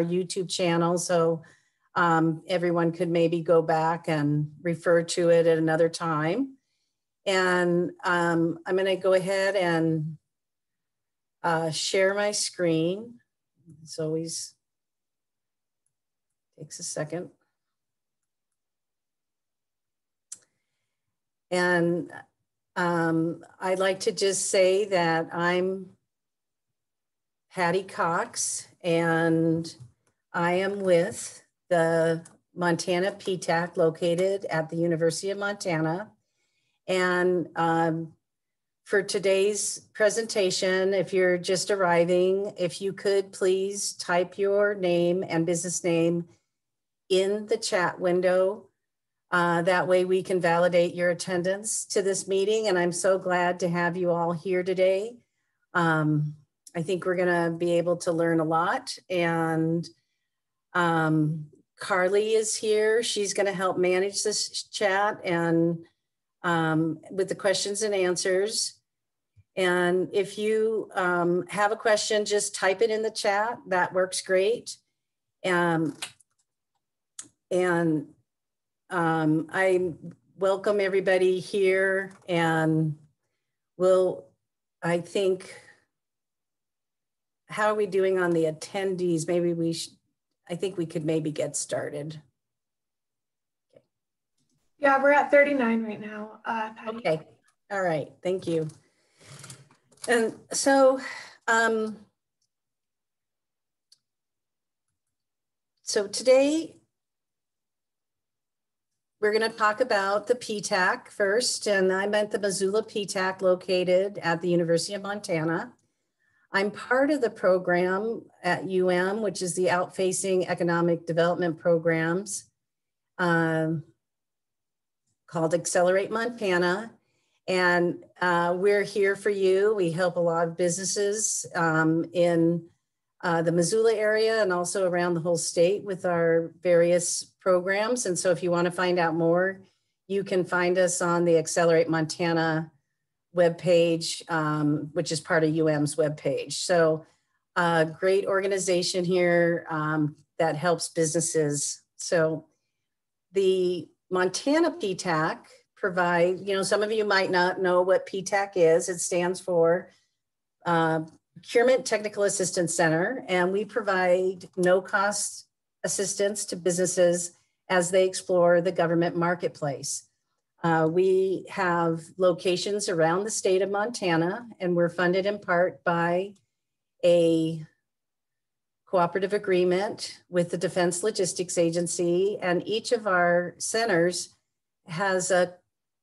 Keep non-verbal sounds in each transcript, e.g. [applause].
our YouTube channel. So um, everyone could maybe go back and refer to it at another time. And um, I'm going to go ahead and uh, share my screen. It's always takes a second. And um, I'd like to just say that I'm Patty Cox and I am with the Montana PTAC located at the University of Montana. And um, for today's presentation, if you're just arriving, if you could please type your name and business name in the chat window. Uh, that way we can validate your attendance to this meeting. And I'm so glad to have you all here today. Um, I think we're gonna be able to learn a lot. And um, Carly is here. She's gonna help manage this chat and um, with the questions and answers. And if you um, have a question, just type it in the chat. That works great. Um, and um, I welcome everybody here and we'll, I think, how are we doing on the attendees? Maybe we should, I think we could maybe get started. Yeah, we're at 39 right now. Uh, okay. All right. Thank you. And so, um, so today we're going to talk about the PTAC first, and I meant the Missoula PTAC located at the University of Montana. I'm part of the program at UM, which is the outfacing economic development programs um, called Accelerate Montana. And uh, we're here for you. We help a lot of businesses um, in uh, the Missoula area and also around the whole state with our various programs. And so if you want to find out more, you can find us on the Accelerate Montana webpage, um, which is part of UM's webpage. So a uh, great organization here um, that helps businesses. So the Montana PTAC provide, you know, some of you might not know what PTAC is. It stands for uh, Procurement Technical Assistance Center, and we provide no cost assistance to businesses as they explore the government marketplace. Uh, we have locations around the state of Montana, and we're funded in part by a cooperative agreement with the Defense Logistics Agency, and each of our centers has a,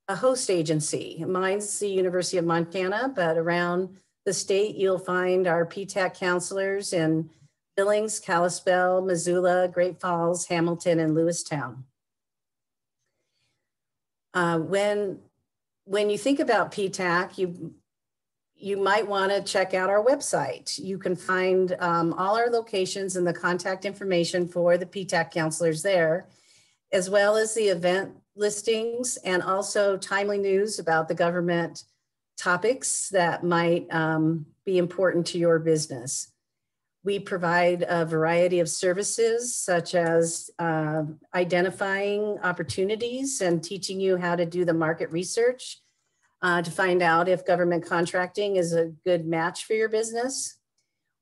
a host agency. Mine's the University of Montana, but around the state, you'll find our PTAC counselors in Billings, Kalispell, Missoula, Great Falls, Hamilton, and Lewistown. Uh, when, when you think about PTAC, you, you might want to check out our website. You can find um, all our locations and the contact information for the PTAC counselors there, as well as the event listings and also timely news about the government topics that might um, be important to your business. We provide a variety of services such as uh, identifying opportunities and teaching you how to do the market research uh, to find out if government contracting is a good match for your business.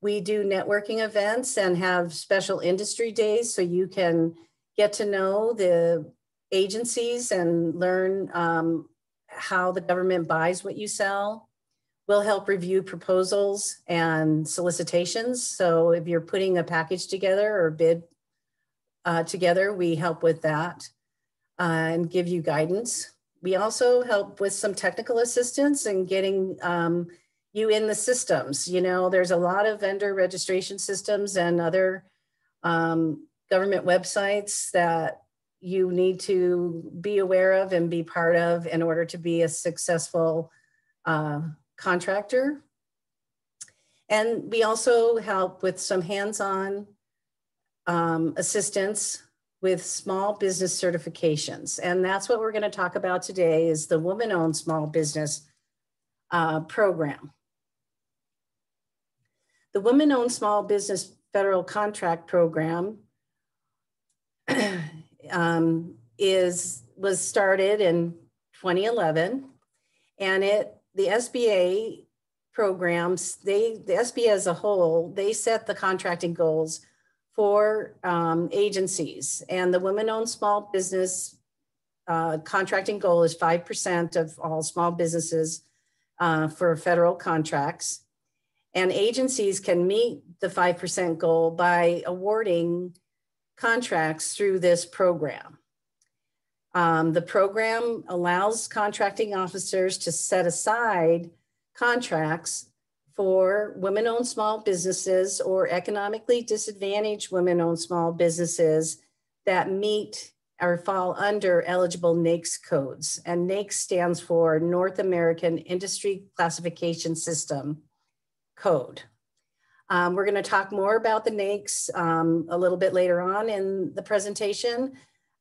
We do networking events and have special industry days so you can get to know the agencies and learn um, how the government buys what you sell. We'll help review proposals and solicitations. So if you're putting a package together or bid uh, together, we help with that uh, and give you guidance. We also help with some technical assistance and getting um, you in the systems. You know, there's a lot of vendor registration systems and other um, government websites that you need to be aware of and be part of in order to be a successful uh, contractor. And we also help with some hands-on um, assistance with small business certifications. And that's what we're gonna talk about today is the woman-owned small business uh, program. The Women-Owned Small Business federal contract program [clears throat] um, is was started in 2011 and it the SBA programs they the SBA as a whole they set the contracting goals for um, agencies and the women owned small business uh, contracting goal is 5% of all small businesses uh, for federal contracts and agencies can meet the 5% goal by awarding contracts through this program. Um, the program allows contracting officers to set aside contracts for women owned small businesses or economically disadvantaged women owned small businesses that meet or fall under eligible NAICS codes. And NAICS stands for North American Industry Classification System code. Um, we're going to talk more about the NAICS um, a little bit later on in the presentation.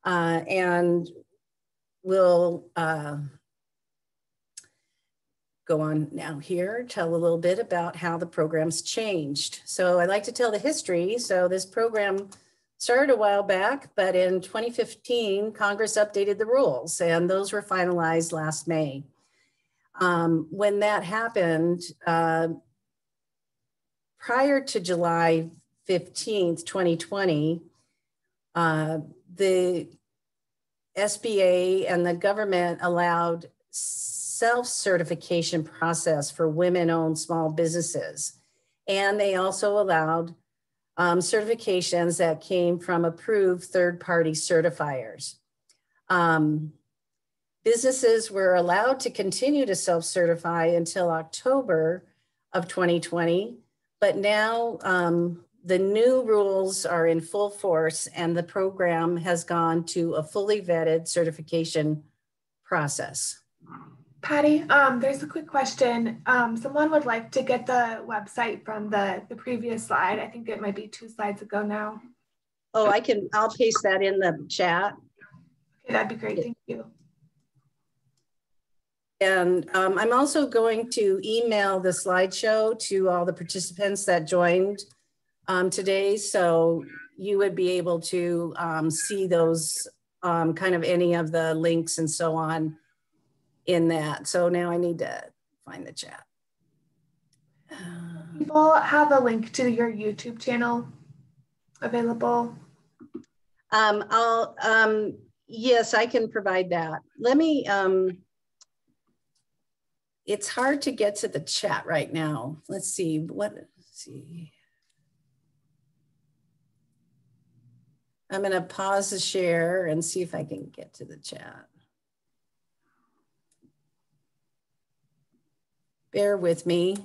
Uh, and we'll uh, go on now here, tell a little bit about how the program's changed. So I like to tell the history. So this program started a while back, but in 2015, Congress updated the rules and those were finalized last May. Um, when that happened, uh, prior to July 15th, 2020, uh, the SBA and the government allowed self-certification process for women-owned small businesses. And they also allowed um, certifications that came from approved third-party certifiers. Um, businesses were allowed to continue to self-certify until October of 2020 but now um, the new rules are in full force and the program has gone to a fully vetted certification process. Patty, um, there's a quick question. Um, someone would like to get the website from the, the previous slide. I think it might be two slides ago now. Oh, I can, I'll paste that in the chat. Okay, that'd be great, thank you. And um, I'm also going to email the slideshow to all the participants that joined um, today. So you would be able to um, see those um, kind of any of the links and so on in that. So now I need to find the chat. People have a link to your YouTube channel available. Um, I'll, um, yes, I can provide that. Let me, um, it's hard to get to the chat right now. Let's see what, let's see. I'm gonna pause the share and see if I can get to the chat. Bear with me.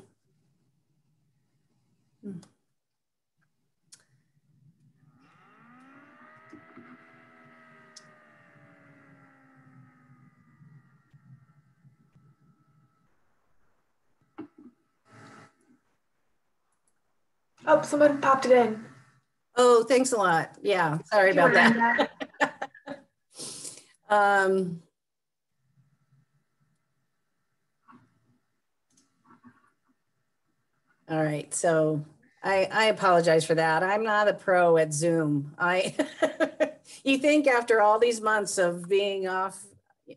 Oh, someone popped it in. Oh, thanks a lot. Yeah, sorry about that. [laughs] um, all right, so I, I apologize for that. I'm not a pro at Zoom. I [laughs] you think after all these months of being off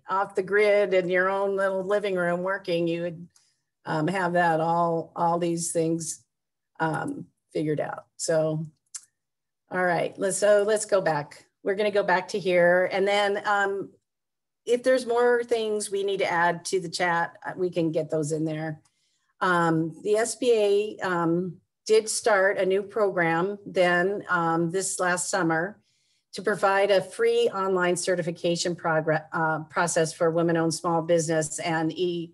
off the grid in your own little living room working, you would um, have that all all these things um, figured out. So, all right, let's, so let's go back. We're gonna go back to here. And then um, if there's more things we need to add to the chat, uh, we can get those in there. Um, the SBA um, did start a new program then um, this last summer to provide a free online certification uh, process for women-owned small business and e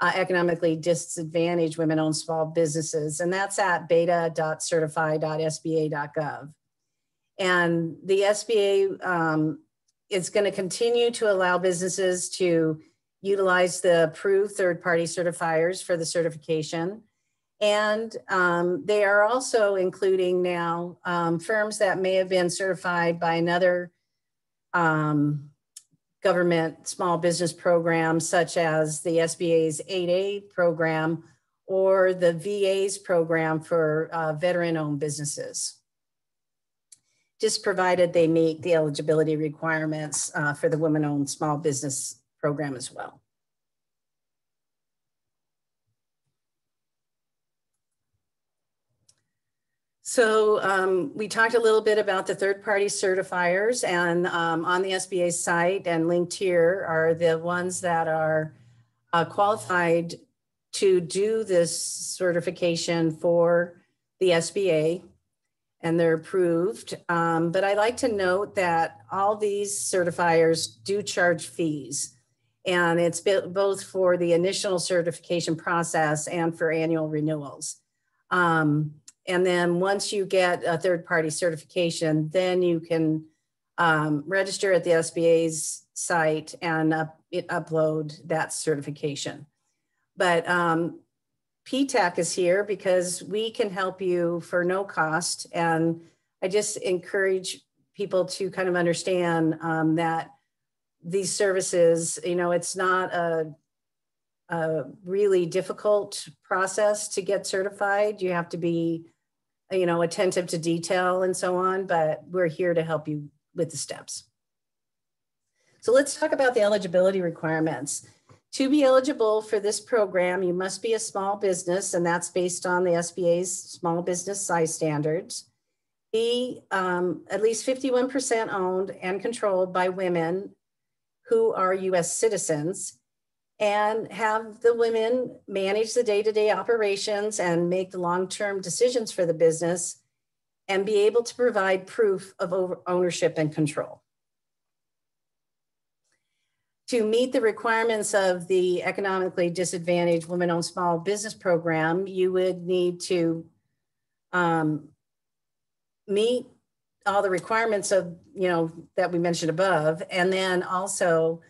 uh, economically disadvantaged women owned small businesses. And that's at beta.certify.sba.gov. And the SBA um, is going to continue to allow businesses to utilize the approved third party certifiers for the certification. And um, they are also including now um, firms that may have been certified by another um, government small business program, such as the SBA's 8A program or the VA's program for uh, veteran-owned businesses. Just provided they meet the eligibility requirements uh, for the women-owned small business program as well. So um, we talked a little bit about the third-party certifiers and um, on the SBA site and linked here are the ones that are uh, qualified to do this certification for the SBA and they're approved. Um, but I like to note that all these certifiers do charge fees and it's both for the initial certification process and for annual renewals. Um, and then once you get a third party certification, then you can um, register at the SBA's site and up, it, upload that certification. But um, PTAC is here because we can help you for no cost. And I just encourage people to kind of understand um, that these services, you know, it's not a, a really difficult process to get certified. You have to be you know, attentive to detail and so on, but we're here to help you with the steps. So let's talk about the eligibility requirements. To be eligible for this program, you must be a small business, and that's based on the SBA's small business size standards. Be um, at least 51% owned and controlled by women who are US citizens and have the women manage the day-to-day operations and make the long-term decisions for the business and be able to provide proof of ownership and control. To meet the requirements of the economically disadvantaged women-owned small business program, you would need to um, meet all the requirements of, you know, that we mentioned above, and then also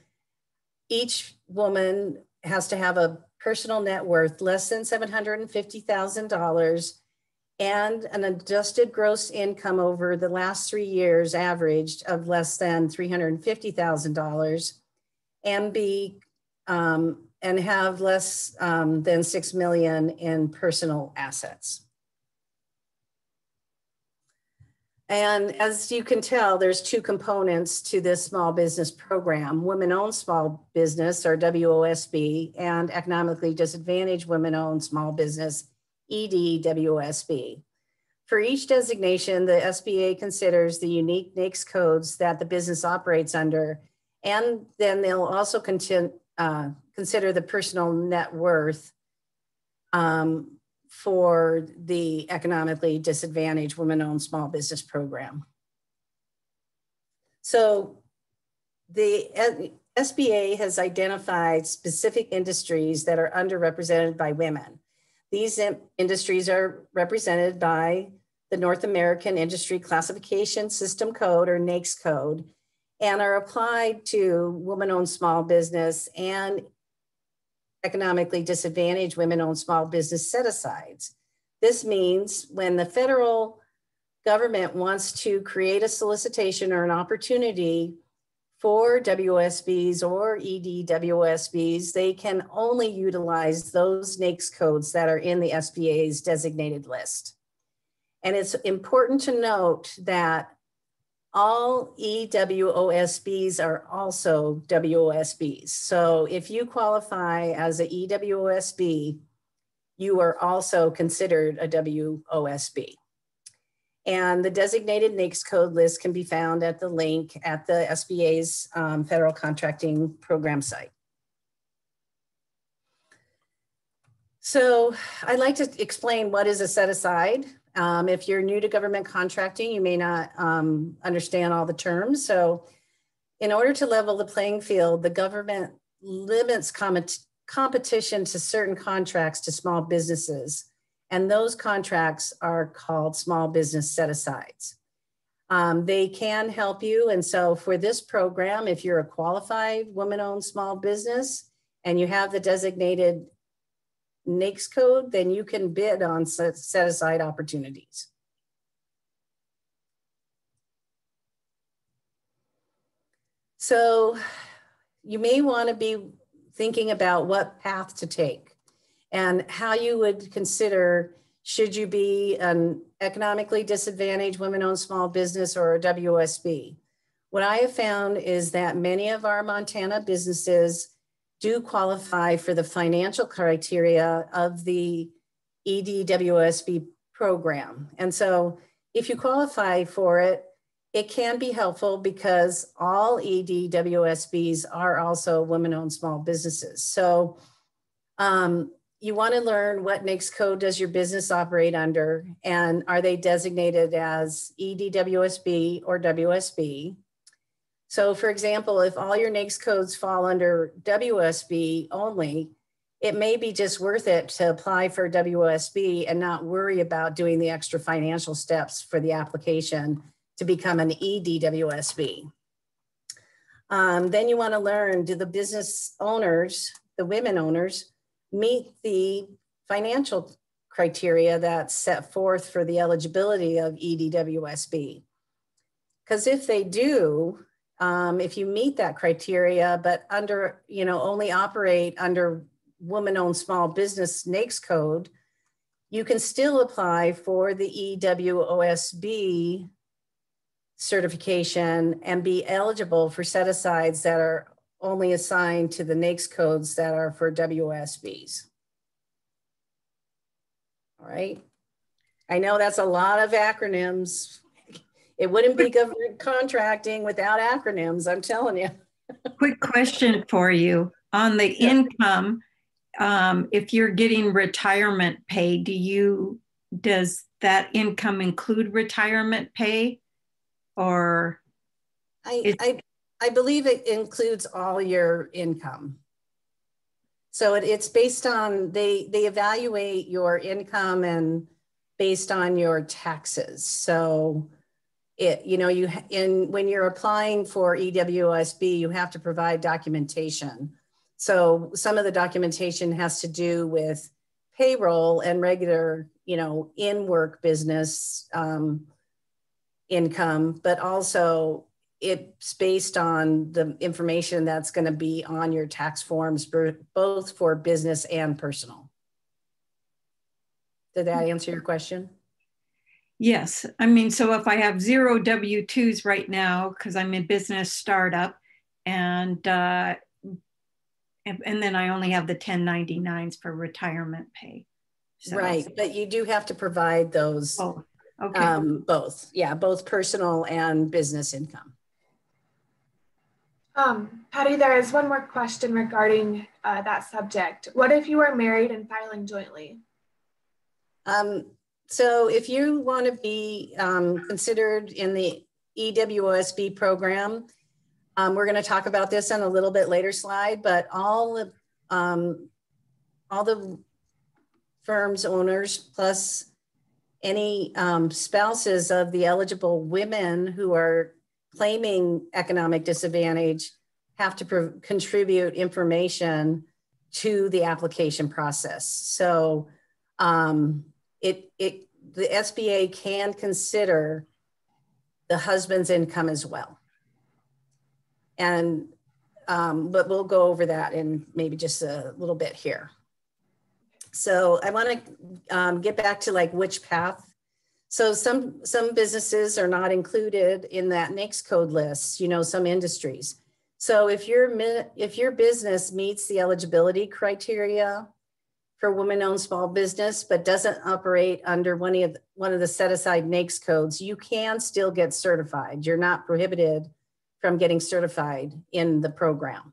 each woman has to have a personal net worth less than $750,000 and an adjusted gross income over the last three years averaged of less than $350,000 and be um, and have less um, than 6 million in personal assets. And as you can tell, there's two components to this small business program, women-owned small business or WOSB and economically disadvantaged women-owned small business, EDWOSB. For each designation, the SBA considers the unique NAICS codes that the business operates under, and then they'll also uh, consider the personal net worth um, for the economically disadvantaged women-owned small business program. So the SBA has identified specific industries that are underrepresented by women. These industries are represented by the North American Industry Classification System Code or NAICS code and are applied to women-owned small business and economically disadvantaged women-owned small business set-asides. This means when the federal government wants to create a solicitation or an opportunity for WSBs or EDWSBs, they can only utilize those NAICS codes that are in the SBA's designated list. And it's important to note that all EWOSBs are also WOSBs. So if you qualify as a EWOSB, you are also considered a WOSB. And the designated NAICS code list can be found at the link at the SBA's um, federal contracting program site. So I'd like to explain what is a set aside. Um, if you're new to government contracting, you may not um, understand all the terms. So in order to level the playing field, the government limits com competition to certain contracts to small businesses. And those contracts are called small business set-asides. Um, they can help you. And so for this program, if you're a qualified woman-owned small business and you have the designated NAICS code, then you can bid on set, aside opportunities. So you may want to be thinking about what path to take. and how you would consider should you be an economically disadvantaged women-owned small business or a WSB. What I have found is that many of our Montana businesses do qualify for the financial criteria of the EDWSB program. And so if you qualify for it, it can be helpful because all EDWSBs are also women-owned small businesses. So um, you want to learn what NAICS code does your business operate under, and are they designated as EDWSB or WSB? So for example, if all your NAICS codes fall under WSB only, it may be just worth it to apply for WSB and not worry about doing the extra financial steps for the application to become an EDWSB. Um, then you want to learn, do the business owners, the women owners, meet the financial criteria that's set forth for the eligibility of EDWSB. Because if they do, um, if you meet that criteria, but under, you know, only operate under woman-owned small business NAICS code, you can still apply for the EWOSB certification and be eligible for set-asides that are only assigned to the NAICS codes that are for WSBs. All right. I know that's a lot of acronyms. It wouldn't be government contracting without acronyms, I'm telling you. [laughs] Quick question for you on the income. Um, if you're getting retirement pay, do you does that income include retirement pay, or? I, I I believe it includes all your income. So it, it's based on, they, they evaluate your income and based on your taxes. So it, you know, you, in, when you're applying for EWSB, you have to provide documentation. So some of the documentation has to do with payroll and regular, you know, in work business um, income, but also it's based on the information that's going to be on your tax forms, both for business and personal. Did that answer your question? Yes. I mean, so if I have zero W 2s right now, because I'm a business startup, and, uh, and, and then I only have the 1099s for retirement pay. So. Right. But you do have to provide those. Oh, okay. Um, both. Yeah. Both personal and business income. Um, Patty, there is one more question regarding uh, that subject. What if you are married and filing jointly? Um, so if you want to be um, considered in the EWOSB program, um, we're going to talk about this on a little bit later slide, but all of, um, all the firms owners plus any um, spouses of the eligible women who are claiming economic disadvantage have to contribute information to the application process. So um, it, it, the SBA can consider the husband's income as well. And, um, but we'll go over that in maybe just a little bit here. So I want to um, get back to like which path so some some businesses are not included in that NAICS code list, you know, some industries. So if your if your business meets the eligibility criteria for women-owned small business, but doesn't operate under one of the, one of the set-aside NAICS codes, you can still get certified. You're not prohibited from getting certified in the program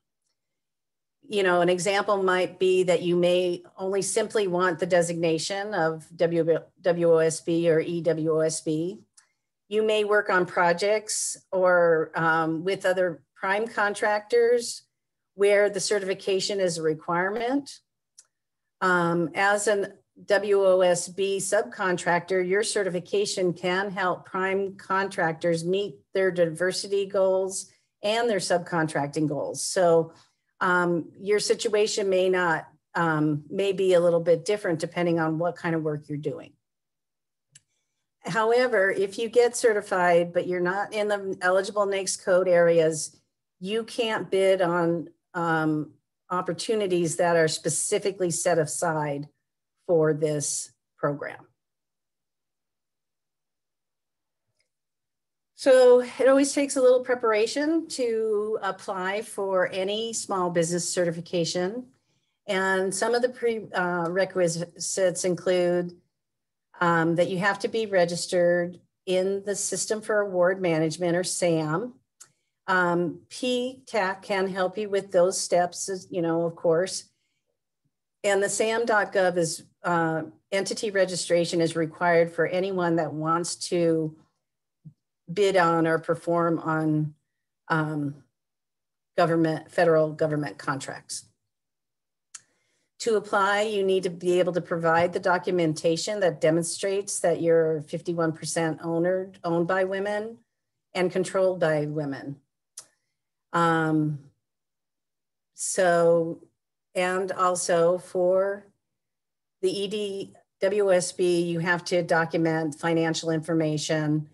you know, an example might be that you may only simply want the designation of WOSB or EWOSB. You may work on projects or um, with other prime contractors where the certification is a requirement. Um, as an WOSB subcontractor, your certification can help prime contractors meet their diversity goals and their subcontracting goals. So um, your situation may not, um, may be a little bit different depending on what kind of work you're doing. However, if you get certified, but you're not in the eligible NAICS code areas, you can't bid on, um, opportunities that are specifically set aside for this program. So it always takes a little preparation to apply for any small business certification. And some of the prerequisites include um, that you have to be registered in the System for Award Management or SAM. Um, PTAC can help you with those steps, you know, of course. And the SAM.gov is uh, entity registration is required for anyone that wants to bid on or perform on um, government, federal government contracts. To apply, you need to be able to provide the documentation that demonstrates that you're 51% owner, owned by women and controlled by women. Um, so, and also for the EDWSB, you have to document financial information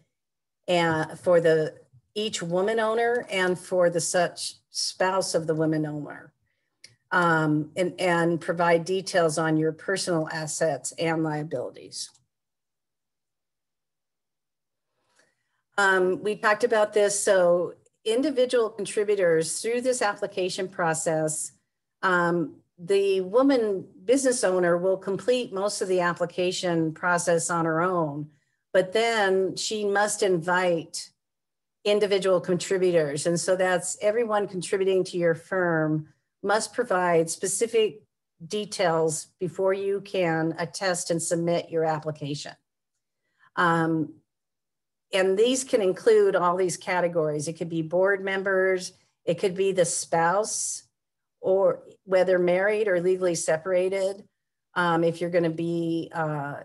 and for the each woman owner and for the such spouse of the woman owner. Um, and, and provide details on your personal assets and liabilities. Um, we talked about this. So individual contributors through this application process, um, the woman business owner will complete most of the application process on her own but then she must invite individual contributors. And so that's everyone contributing to your firm must provide specific details before you can attest and submit your application. Um, and these can include all these categories. It could be board members, it could be the spouse, or whether married or legally separated. Um, if you're going to be uh,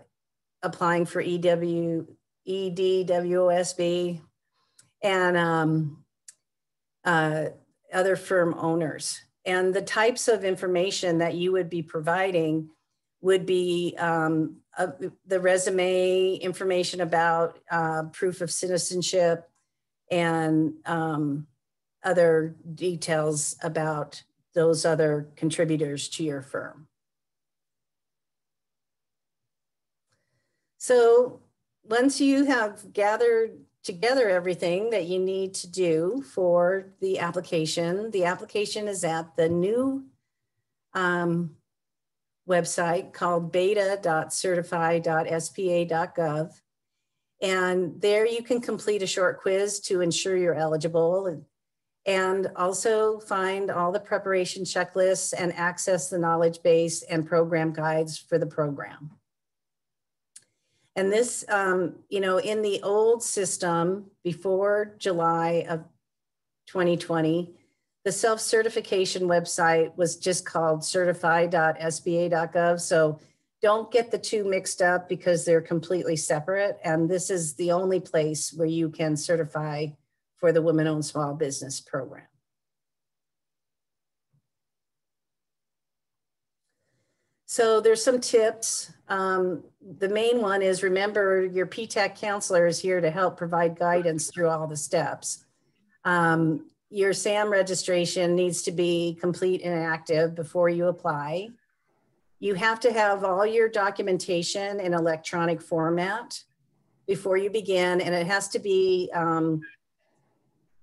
applying for EW, EDWOSB, and um, uh, other firm owners. And the types of information that you would be providing would be um, uh, the resume information about uh, proof of citizenship and um, other details about those other contributors to your firm. So once you have gathered together everything that you need to do for the application, the application is at the new um, website called beta.certify.sba.gov. And there you can complete a short quiz to ensure you're eligible and, and also find all the preparation checklists and access the knowledge base and program guides for the program. And this, um, you know, in the old system before July of 2020, the self certification website was just called certify.sba.gov. So don't get the two mixed up because they're completely separate. And this is the only place where you can certify for the Women Owned Small Business Program. So there's some tips. Um, the main one is remember your PTAC counselor is here to help provide guidance through all the steps. Um, your SAM registration needs to be complete and active before you apply. You have to have all your documentation in electronic format before you begin, and it has to be um,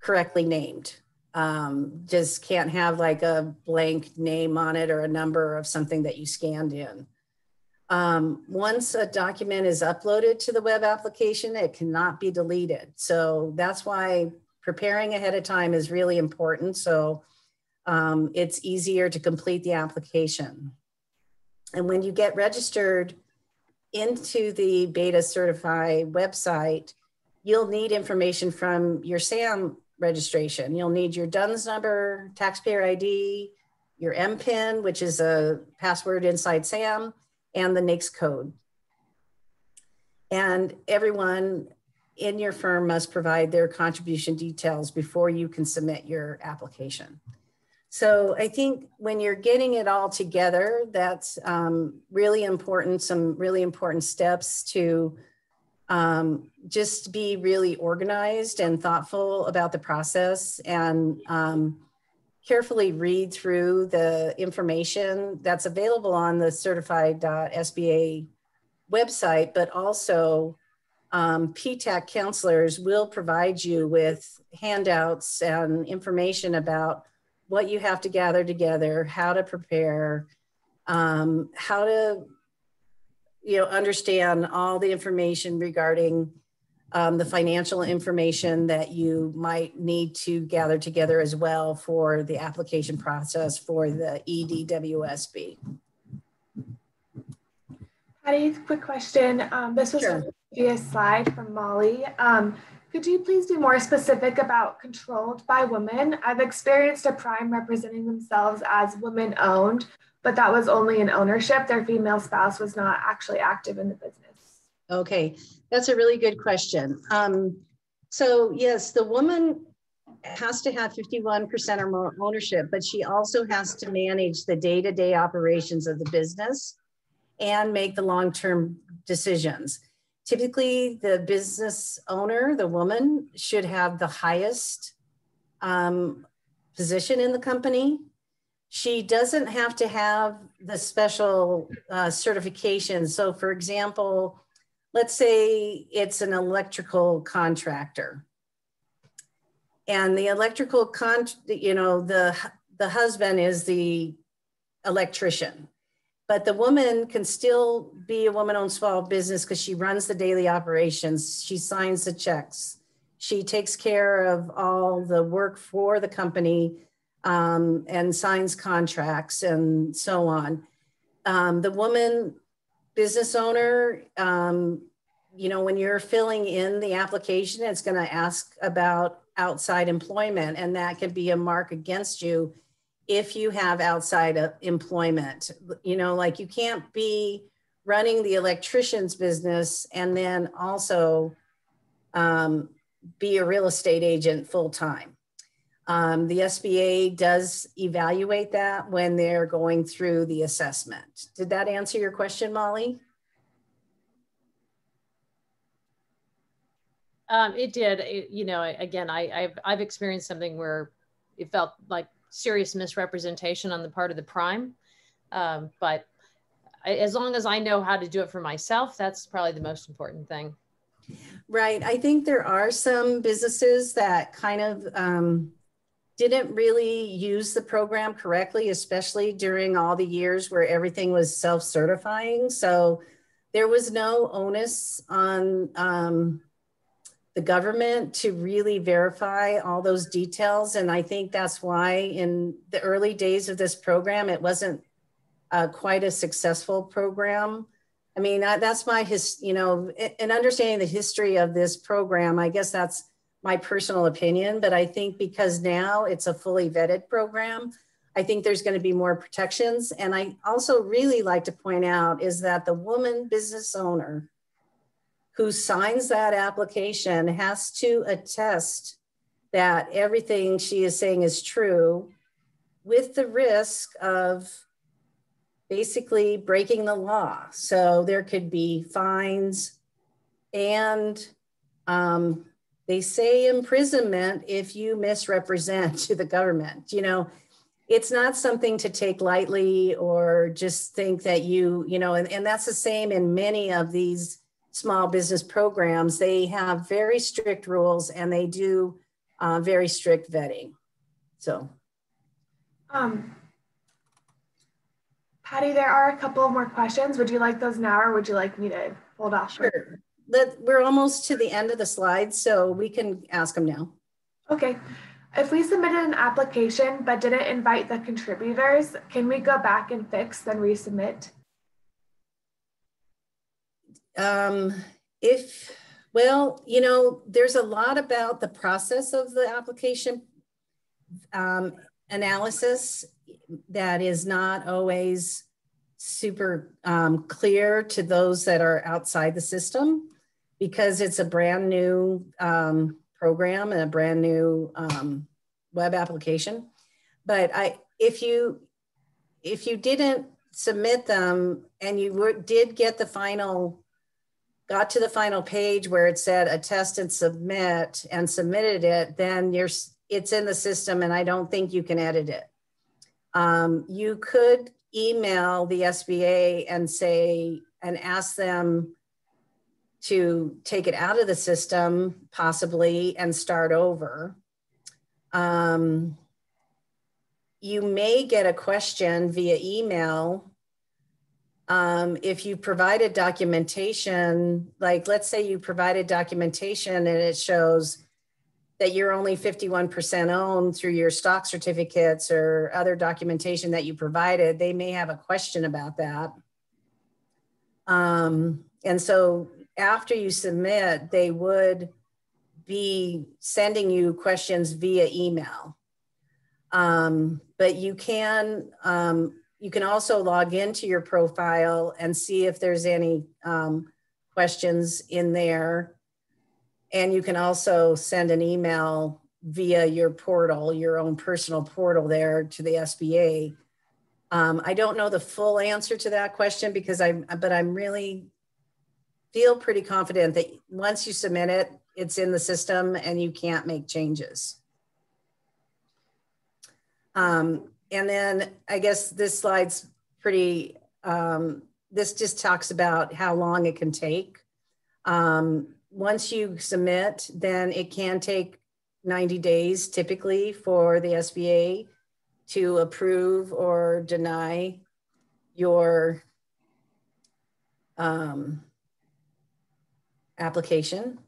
correctly named um, just can't have like a blank name on it or a number of something that you scanned in. Um, once a document is uploaded to the web application, it cannot be deleted. So that's why preparing ahead of time is really important. So um, it's easier to complete the application. And when you get registered into the Beta Certify website, you'll need information from your SAM registration. You'll need your DUNS number, taxpayer ID, your MPIN, which is a password inside SAM, and the NAICS code. And everyone in your firm must provide their contribution details before you can submit your application. So I think when you're getting it all together, that's um, really important, some really important steps to um, just be really organized and thoughtful about the process and um, carefully read through the information that's available on the certified.sba website, but also um, PTAC counselors will provide you with handouts and information about what you have to gather together, how to prepare, um, how to you know understand all the information regarding um, the financial information that you might need to gather together as well for the application process for the EDWSB. Patty, quick question. Um, this was sure. A slide from Molly. Um, could you please be more specific about controlled by women? I've experienced a prime representing themselves as women owned, but that was only in ownership. Their female spouse was not actually active in the business. Okay, that's a really good question. Um, so yes, the woman has to have 51% or more ownership, but she also has to manage the day-to-day operations of the business and make the long-term decisions. Typically, the business owner, the woman, should have the highest um, position in the company. She doesn't have to have the special uh, certification. So, for example, let's say it's an electrical contractor and the electrical con you know the the husband is the electrician but the woman can still be a woman owned small business because she runs the daily operations. She signs the checks. She takes care of all the work for the company um, and signs contracts and so on. Um, the woman business owner, um, you know, when you're filling in the application, it's going to ask about outside employment, and that can be a mark against you if you have outside employment. You know, like you can't be running the electrician's business and then also um, be a real estate agent full time. Um, the SBA does evaluate that when they're going through the assessment. Did that answer your question, Molly? Um, it did. It, you know, again, I, have I've experienced something where it felt like serious misrepresentation on the part of the prime. Um, but as long as I know how to do it for myself, that's probably the most important thing. Right. I think there are some businesses that kind of um, didn't really use the program correctly, especially during all the years where everything was self certifying. So there was no onus on um, the government to really verify all those details. And I think that's why in the early days of this program, it wasn't uh, quite a successful program. I mean, I, that's my his, you know, in understanding the history of this program, I guess that's my personal opinion, but I think because now it's a fully vetted program, I think there's going to be more protections. And I also really like to point out is that the woman business owner who signs that application has to attest that everything she is saying is true with the risk of basically breaking the law. So there could be fines and um, they say imprisonment if you misrepresent to the government. You know, it's not something to take lightly or just think that you, you know, and, and that's the same in many of these small business programs. They have very strict rules and they do uh, very strict vetting. So. Um, Patty, there are a couple of more questions. Would you like those now or would you like me to hold off? Sure let, we're almost to the end of the slides, so we can ask them now. Okay. If we submitted an application but didn't invite the contributors, can we go back and fix then resubmit? Um, if, well, you know, there's a lot about the process of the application um, analysis that is not always super um, clear to those that are outside the system because it's a brand new um, program and a brand new um, web application. But I, if you, if you didn't submit them and you were, did get the final, got to the final page where it said attest and submit and submitted it, then you're, it's in the system and I don't think you can edit it. Um, you could email the SBA and say, and ask them to take it out of the system possibly and start over. Um, you may get a question via email um, if you provided documentation, like let's say you provided documentation and it shows that you're only 51% owned through your stock certificates or other documentation that you provided, they may have a question about that. Um, and so after you submit, they would be sending you questions via email. Um, but you can um, you can also log into your profile and see if there's any um, questions in there. And you can also send an email via your portal, your own personal portal there to the SBA. Um, I don't know the full answer to that question because I'm, but I'm really feel pretty confident that once you submit it, it's in the system and you can't make changes. Um, and then I guess this slide's pretty, um, this just talks about how long it can take. Um, once you submit, then it can take 90 days typically for the SBA to approve or deny your um, application.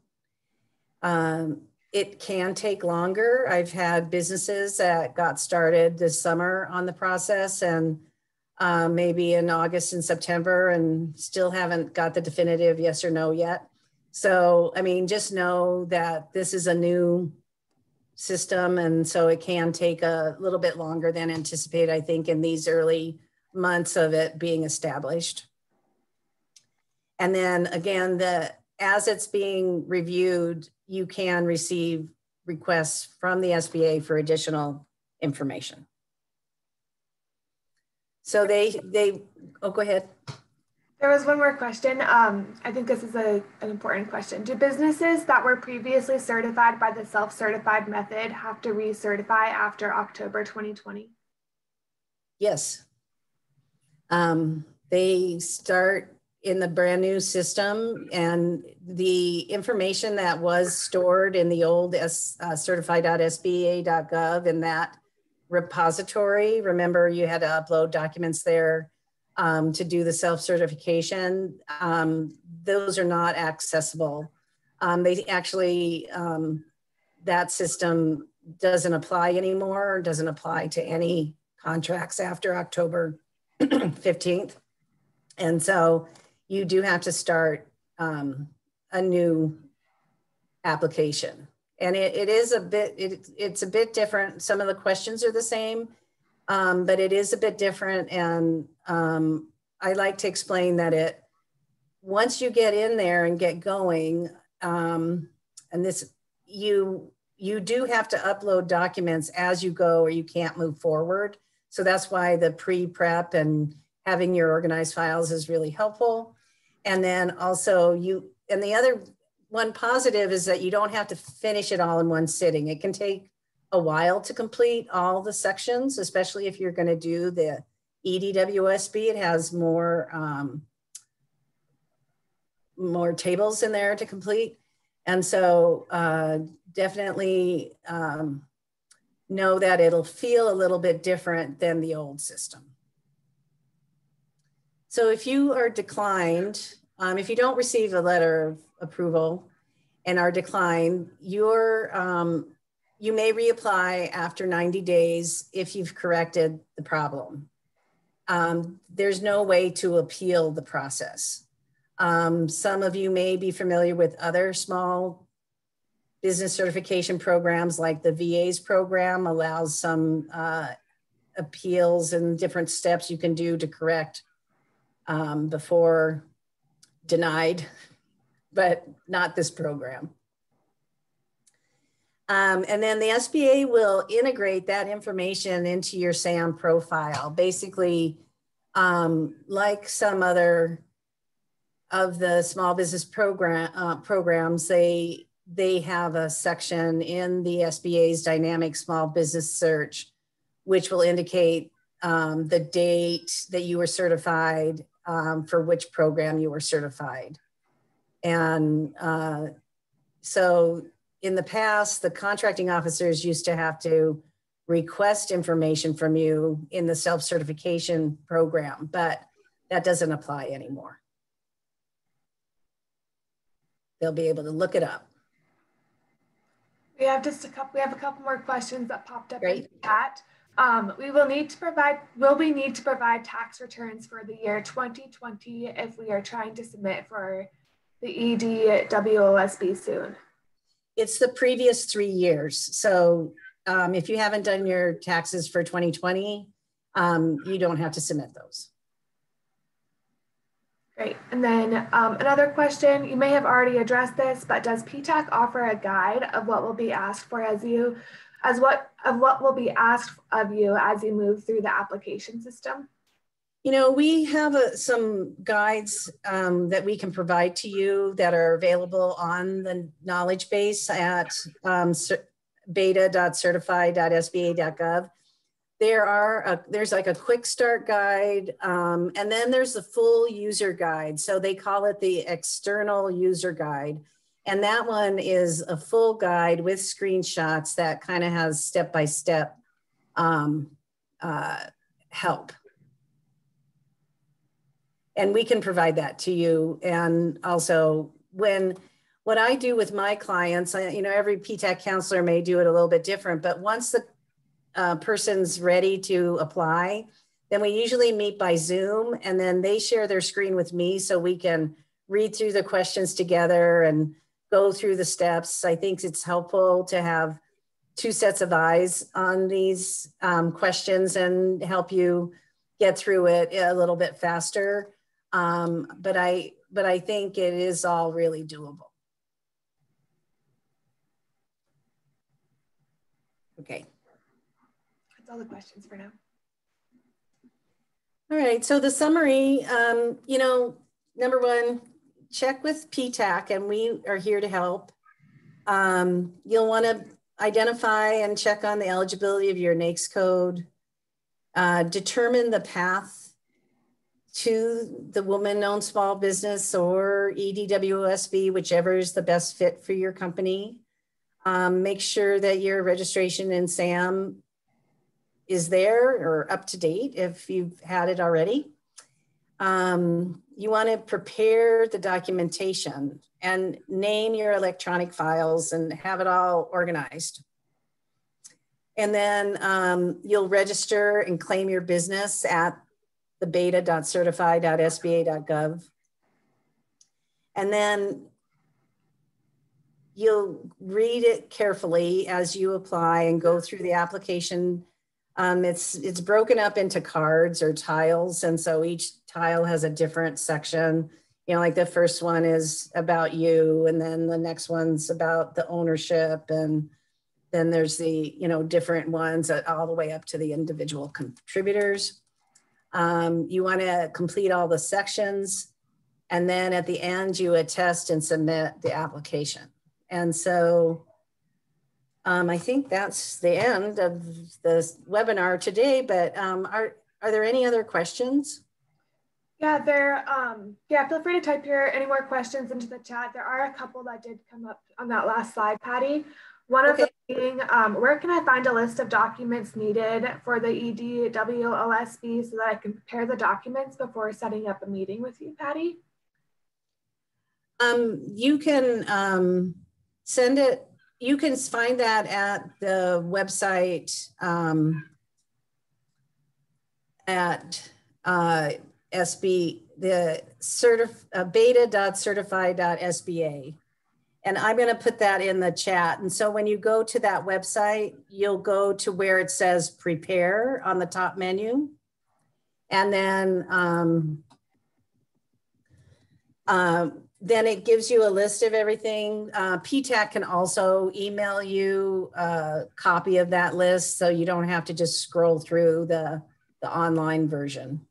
Um, it can take longer. I've had businesses that got started this summer on the process and uh, maybe in August and September and still haven't got the definitive yes or no yet. So, I mean, just know that this is a new system. And so it can take a little bit longer than anticipated, I think, in these early months of it being established. And then again, the as it's being reviewed, you can receive requests from the SBA for additional information. So they, they, oh, go ahead. There was one more question. Um, I think this is a, an important question. Do businesses that were previously certified by the self-certified method have to recertify after October 2020? Yes. Um, they start in the brand new system and the information that was stored in the old S, uh, certified.sba.gov in that repository. Remember, you had to upload documents there um, to do the self certification. Um, those are not accessible. Um, they actually, um, that system doesn't apply anymore, doesn't apply to any contracts after October [clears throat] 15th. And so you do have to start um, a new application. And it, it is a bit, it, it's a bit different. Some of the questions are the same, um, but it is a bit different. And um, I like to explain that it, once you get in there and get going, um, and this, you, you do have to upload documents as you go or you can't move forward. So that's why the pre-prep and having your organized files is really helpful. And then also you, and the other one positive is that you don't have to finish it all in one sitting. It can take a while to complete all the sections, especially if you're going to do the EDWOSB. It has more um, more tables in there to complete, and so uh, definitely um, know that it'll feel a little bit different than the old system. So if you are declined, um, if you don't receive a letter of approval and are declined, you're, um, you may reapply after 90 days if you've corrected the problem. Um, there's no way to appeal the process. Um, some of you may be familiar with other small business certification programs like the VA's program allows some uh, appeals and different steps you can do to correct um, before denied, but not this program. Um, and then the SBA will integrate that information into your SAM profile. Basically, um, like some other of the small business program uh, programs, they they have a section in the SBA's dynamic small business search, which will indicate um, the date that you were certified um, for which program you were certified. And uh, so in the past, the contracting officers used to have to request information from you in the self-certification program, but that doesn't apply anymore. They'll be able to look it up. We have just a couple, we have a couple more questions that popped up Great. in the chat. Um, we will need to provide, will we need to provide tax returns for the year 2020 if we are trying to submit for the EDWOSB soon? It's the previous three years. So um, if you haven't done your taxes for 2020, um, you don't have to submit those. Great. And then um, another question, you may have already addressed this, but does PTAC offer a guide of what will be asked for as you, as what, of what will be asked of you as you move through the application system? You know, we have uh, some guides um, that we can provide to you that are available on the knowledge base at um, beta.certify.sba.gov there are a, there's like a quick start guide um, and then there's the full user guide. So they call it the external user guide and that one is a full guide with screenshots that kind of has step-by-step um, uh, help. And we can provide that to you. And also when what i do with my clients I, you know every ptac counselor may do it a little bit different but once the uh, person's ready to apply, then we usually meet by Zoom and then they share their screen with me so we can read through the questions together and go through the steps. I think it's helpful to have two sets of eyes on these um, questions and help you get through it a little bit faster. Um, but I, but I think it is all really doable. Okay That's all the questions for now. All right, so the summary, um, you know, number one, check with PTAC and we are here to help. Um, you'll wanna identify and check on the eligibility of your NAICS code, uh, determine the path to the woman-owned small business or EDWOSB, whichever is the best fit for your company. Um, make sure that your registration in SAM is there or up to date if you've had it already. Um, you want to prepare the documentation and name your electronic files and have it all organized. And then um, you'll register and claim your business at the beta.certify.sba.gov. And then you'll read it carefully as you apply and go through the application um, it's it's broken up into cards or tiles, and so each tile has a different section. You know, like the first one is about you, and then the next one's about the ownership, and then there's the you know different ones all the way up to the individual contributors. Um, you want to complete all the sections, and then at the end you attest and submit the application. And so um, I think that's the end of the webinar today, but um, are, are there any other questions? Yeah, there, um, yeah, feel free to type your any more questions into the chat. There are a couple that did come up on that last slide, Patty. One of them being, um, where can I find a list of documents needed for the EDWOSB so that I can prepare the documents before setting up a meeting with you, Patty? Um, you can um, send it you can find that at the website um, at uh, SB, the certif uh, beta.certify.sba. And I'm going to put that in the chat. And so when you go to that website, you'll go to where it says prepare on the top menu. And then um, um, then it gives you a list of everything. Uh, PTAC can also email you a copy of that list so you don't have to just scroll through the, the online version.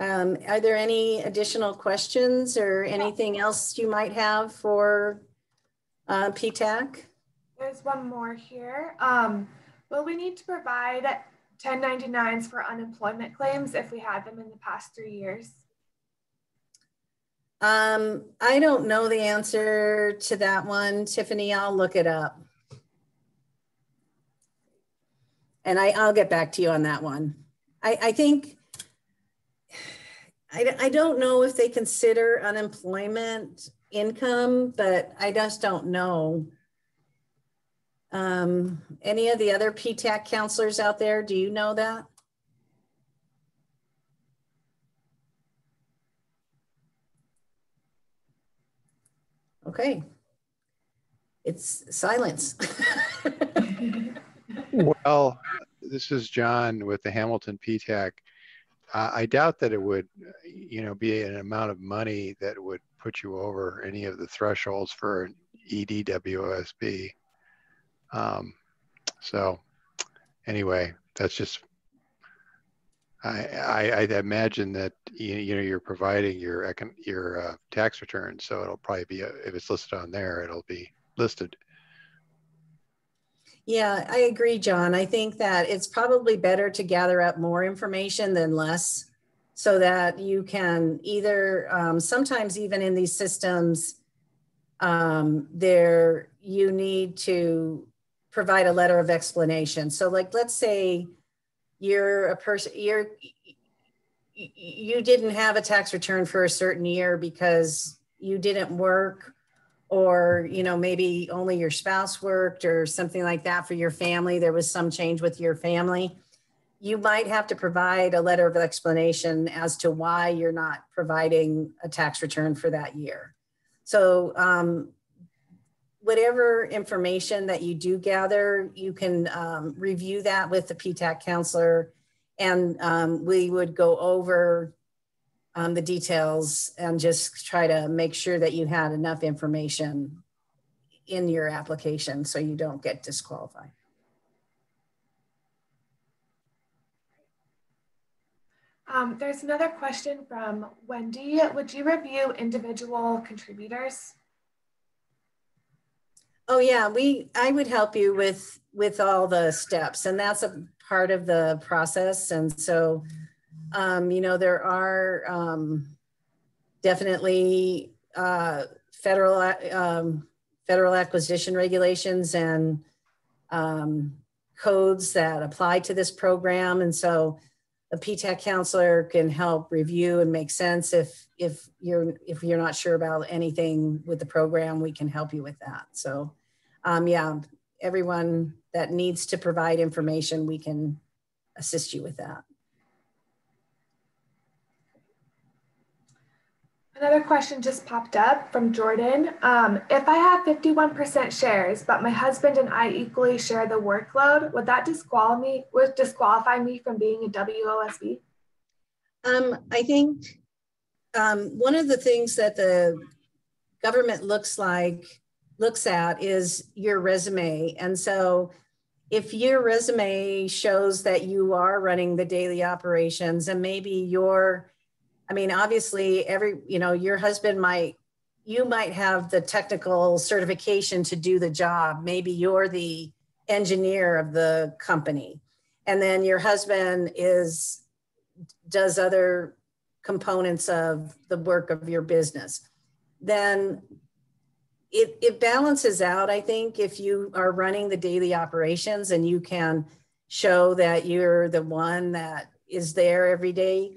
Um, are there any additional questions or anything else you might have for uh, PTAC? There's one more here. Um, will we need to provide 1099s for unemployment claims if we had them in the past three years? Um, I don't know the answer to that one, Tiffany. I'll look it up. And I, I'll get back to you on that one. I, I think, I, I don't know if they consider unemployment income, but I just don't know. Um, any of the other PTAC counselors out there, do you know that? Okay. It's silence. [laughs] well, this is John with the Hamilton PTAC. Uh, I doubt that it would, you know, be an amount of money that would put you over any of the thresholds for an EDWOSB. Um, so anyway, that's just I, I, would imagine that you, you know you're providing your econ, your uh, tax return, so it'll probably be a, if it's listed on there, it'll be listed. Yeah, I agree, John. I think that it's probably better to gather up more information than less, so that you can either um, sometimes even in these systems, um, there you need to provide a letter of explanation. So, like, let's say you're a person you're you didn't have a tax return for a certain year because you didn't work or you know maybe only your spouse worked or something like that for your family. There was some change with your family. You might have to provide a letter of explanation as to why you're not providing a tax return for that year. So um, whatever information that you do gather, you can um, review that with the PTAC counselor and um, we would go over um, the details and just try to make sure that you had enough information in your application so you don't get disqualified. Um, there's another question from Wendy. Would you review individual contributors? Oh yeah, we I would help you with with all the steps, and that's a part of the process. And so, um, you know, there are um, definitely uh, federal um, federal acquisition regulations and um, codes that apply to this program, and so a PTAC counselor can help review and make sense if if you're if you're not sure about anything with the program, we can help you with that. So um, yeah, everyone that needs to provide information, we can assist you with that. Another question just popped up from Jordan. Um, if I have 51% shares, but my husband and I equally share the workload, would that disqualify me, would disqualify me from being a WOSB? Um, I think um, one of the things that the government looks like looks at is your resume. And so if your resume shows that you are running the daily operations and maybe your I mean obviously every you know your husband might you might have the technical certification to do the job. Maybe you're the engineer of the company. And then your husband is does other components of the work of your business. Then it, it balances out, I think, if you are running the daily operations and you can show that you're the one that is there every day.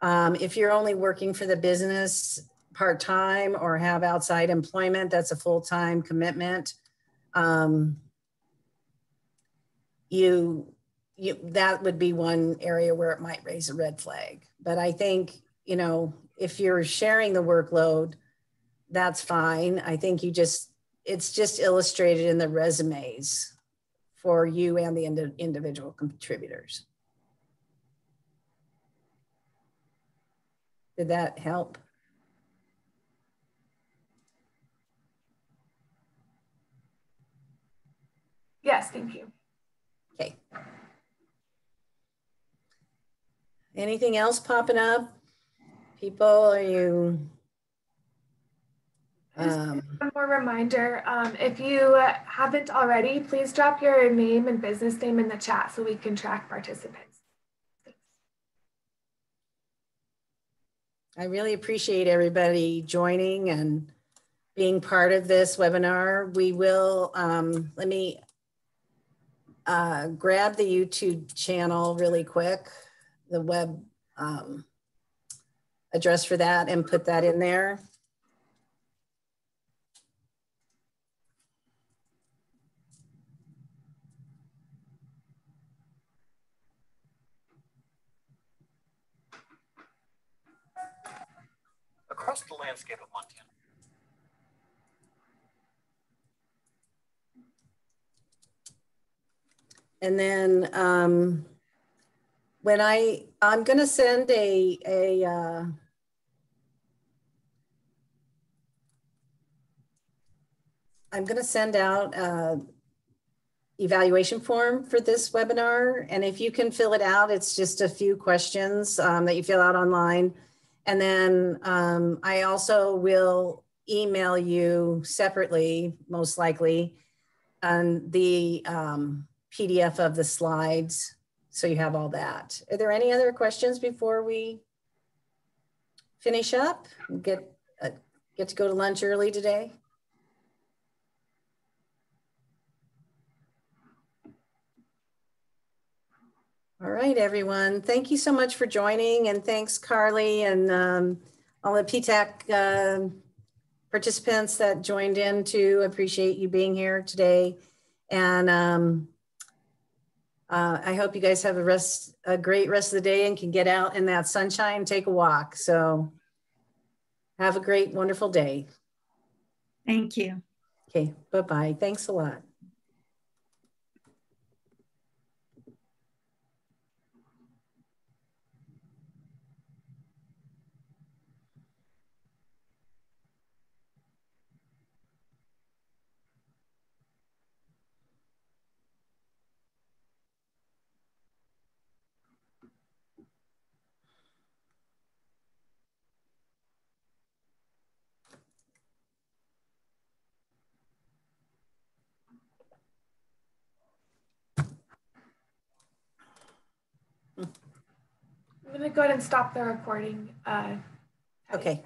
Um, if you're only working for the business part time or have outside employment, that's a full time commitment. Um, you, you that would be one area where it might raise a red flag. But I think you know if you're sharing the workload, that's fine. I think you just, it's just illustrated in the resumes for you and the ind individual contributors. Did that help? Yes, thank you. Okay. Anything else popping up? People, are you? Um, One more reminder, um, if you haven't already, please drop your name and business name in the chat so we can track participants. I really appreciate everybody joining and being part of this webinar. We will, um, let me uh, grab the YouTube channel really quick, the web um, address for that and put that in there. Across the landscape of Montana. And then um, when I, I'm going to send a, a, uh, I'm going to send out a evaluation form for this webinar. And if you can fill it out, it's just a few questions um, that you fill out online. And then um, I also will email you separately, most likely, on the um, PDF of the slides. So you have all that. Are there any other questions before we finish up? Get, uh, get to go to lunch early today? All right, everyone. Thank you so much for joining and thanks Carly and um, all the PTAC uh, participants that joined in too. Appreciate you being here today. And um, uh, I hope you guys have a rest, a great rest of the day and can get out in that sunshine, and take a walk. So have a great, wonderful day. Thank you. Okay, bye-bye. Thanks a lot. Go ahead and stop the recording. Uh, Okay.